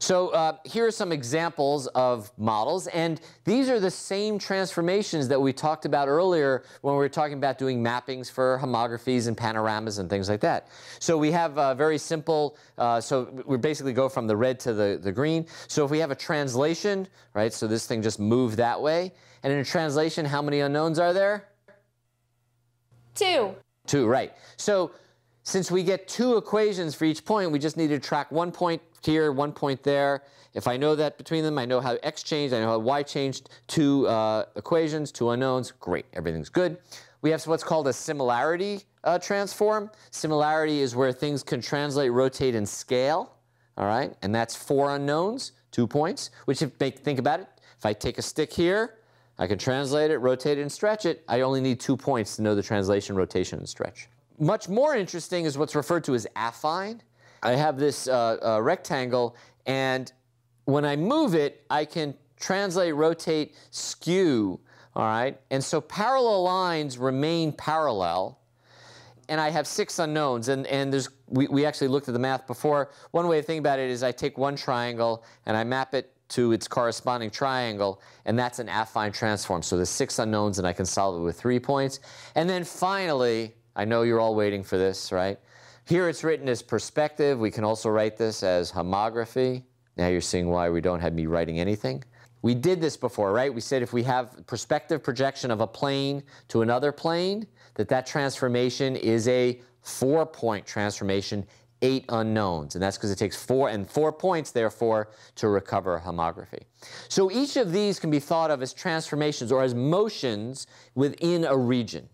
So uh, here are some examples of models, and these are the same transformations that we talked about earlier when we were talking about doing mappings for homographies and panoramas and things like that. So we have a very simple, uh, so we basically go from the red to the, the green. So if we have a translation, right, so this thing just moved that way, and in a translation, how many unknowns are there? Two. Two, right. So since we get two equations for each point, we just need to track one point here, one point there. If I know that between them, I know how x changed, I know how y changed, two uh, equations, two unknowns, great, everything's good. We have what's called a similarity uh, transform. Similarity is where things can translate, rotate, and scale, all right? And that's four unknowns, two points, which if think about it, if I take a stick here, I can translate it, rotate it, and stretch it. I only need two points to know the translation, rotation, and stretch. Much more interesting is what's referred to as affine. I have this uh, uh, rectangle, and when I move it, I can translate, rotate, skew, all right? And so parallel lines remain parallel, and I have six unknowns, and, and there's, we, we actually looked at the math before. One way to think about it is I take one triangle, and I map it to its corresponding triangle, and that's an affine transform. So there's six unknowns, and I can solve it with three points. And then finally, I know you're all waiting for this, right? Here it's written as perspective. We can also write this as homography. Now you're seeing why we don't have me writing anything. We did this before, right? We said if we have perspective projection of a plane to another plane, that that transformation is a four-point transformation, eight unknowns. And that's because it takes four and four points, therefore, to recover homography. So each of these can be thought of as transformations or as motions within a region.